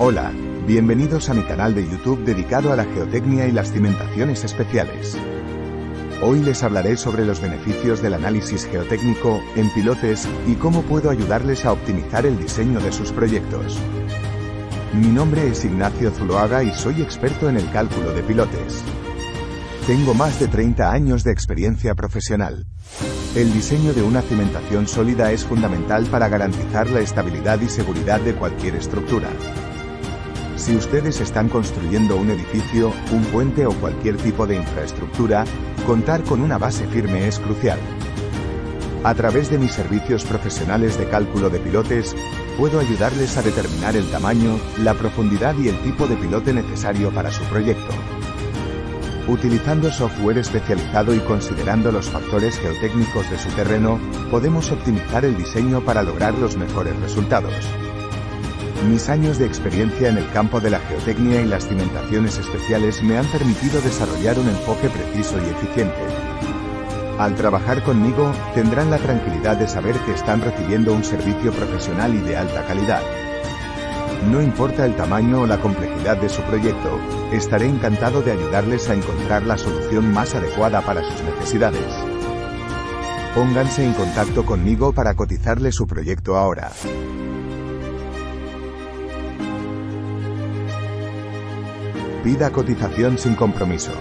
Hola, bienvenidos a mi canal de YouTube dedicado a la geotecnia y las cimentaciones especiales. Hoy les hablaré sobre los beneficios del análisis geotécnico en pilotes y cómo puedo ayudarles a optimizar el diseño de sus proyectos. Mi nombre es Ignacio Zuloaga y soy experto en el cálculo de pilotes. Tengo más de 30 años de experiencia profesional. El diseño de una cimentación sólida es fundamental para garantizar la estabilidad y seguridad de cualquier estructura. Si ustedes están construyendo un edificio, un puente o cualquier tipo de infraestructura, contar con una base firme es crucial. A través de mis servicios profesionales de cálculo de pilotes, puedo ayudarles a determinar el tamaño, la profundidad y el tipo de pilote necesario para su proyecto. Utilizando software especializado y considerando los factores geotécnicos de su terreno, podemos optimizar el diseño para lograr los mejores resultados. Mis años de experiencia en el campo de la geotecnia y las cimentaciones especiales me han permitido desarrollar un enfoque preciso y eficiente. Al trabajar conmigo, tendrán la tranquilidad de saber que están recibiendo un servicio profesional y de alta calidad. No importa el tamaño o la complejidad de su proyecto, estaré encantado de ayudarles a encontrar la solución más adecuada para sus necesidades. Pónganse en contacto conmigo para cotizarle su proyecto ahora. Pida cotización sin compromiso.